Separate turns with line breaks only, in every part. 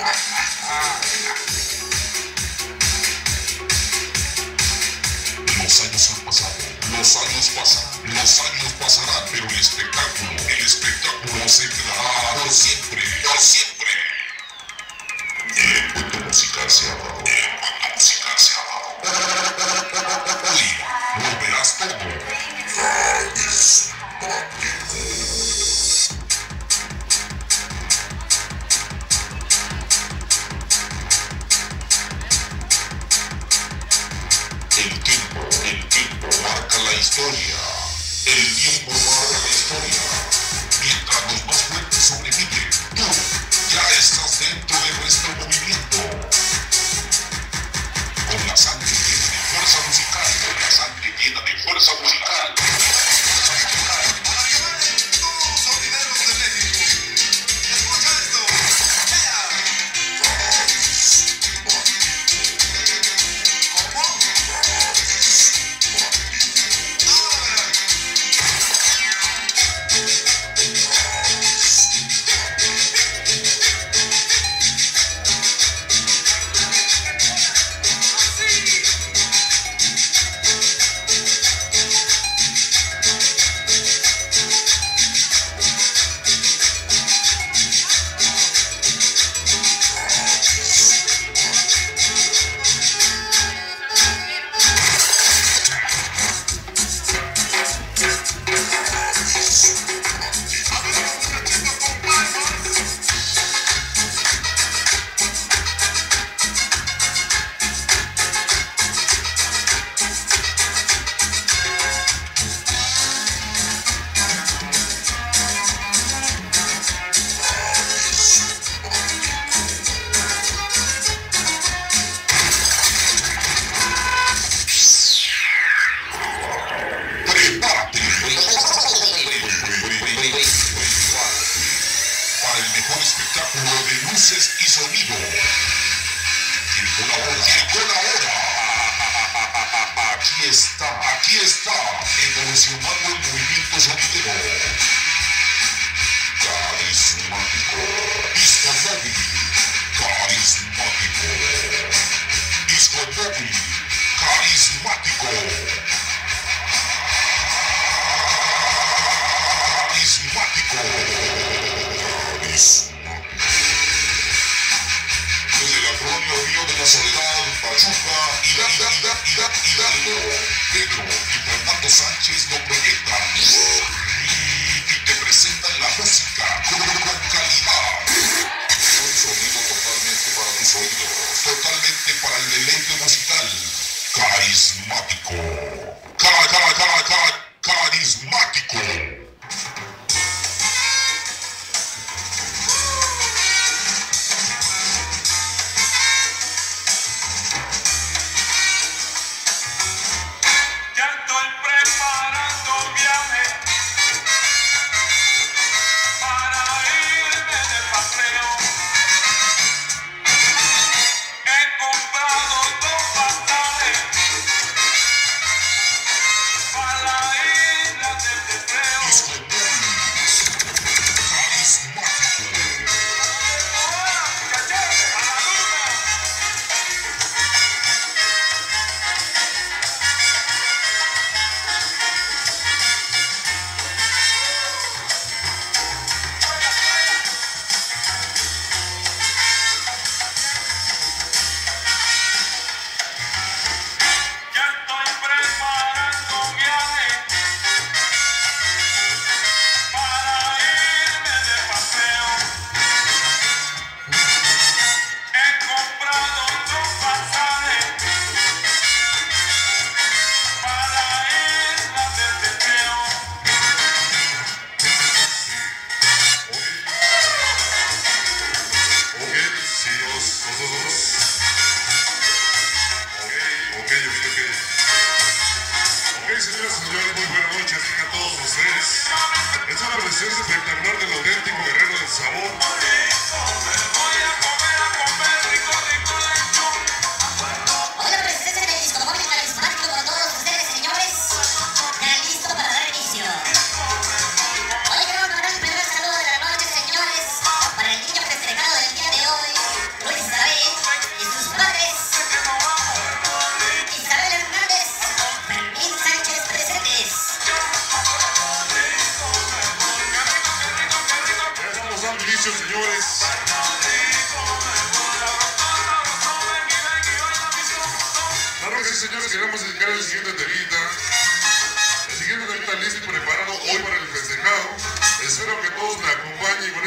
Los años han pasado, los años pasan, los años pasarán, pero el espectáculo, el espectáculo se quedará por siempre, por siempre. Y el encuentro musical se ha dado. Está, aquí está, evolucionando el movimiento sonidero. Carismático, disco móvil, carismático, disco carismático. carismático.
totalmente para el deleite musical. Carismático. Ca, ca, ca, carismático.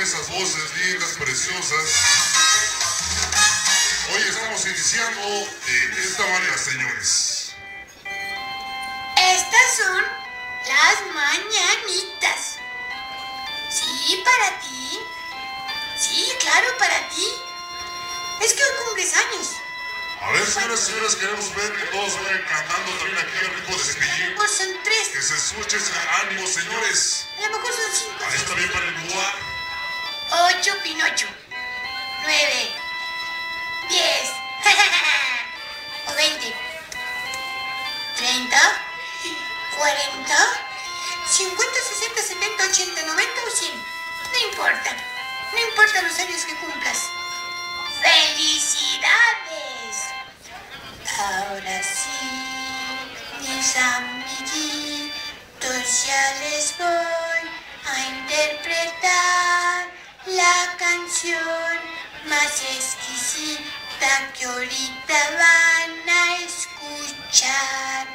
Esas voces lindas, preciosas. Hoy estamos iniciando de esta manera, señores.
Estas son las mañanitas. Sí, para ti. Sí, claro, para ti. Es que hoy cumples años.
A ver, señoras y señores, queremos ver que todos vayan cantando también aquí al ritmo de
A lo
cepillín.
mejor son tres.
Que se escuche ese ánimo, señores.
A lo mejor son cinco.
Ahí está bien para el lugar.
Ocho, Pinocho. Nueve. Diez. o veinte. Treinta. Cuarenta. Cincuenta, sesenta, setenta, ochenta, noventa o cien. No importa. No importa los años que cumplas. ¡Felicidades! Ahora sí, mis amiguitos, ya les voy más exquisita que ahorita van a escuchar.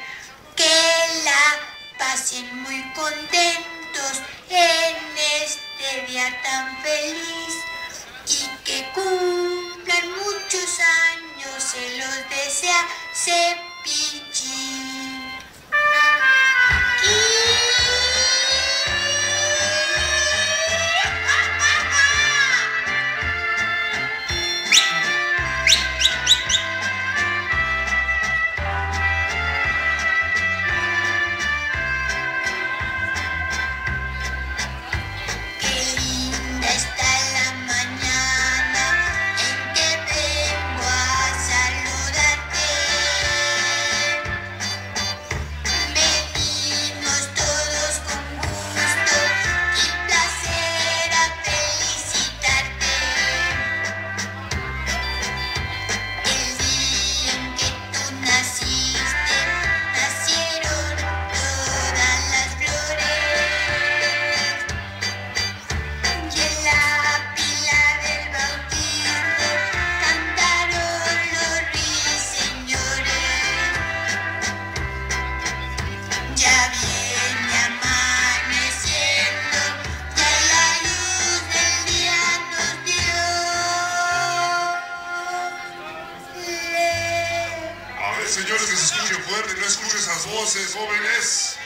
Que la pasen muy contentos en este día tan feliz y que cumplan muchos años, se los desea Cepillín.
Voces, jóvenes.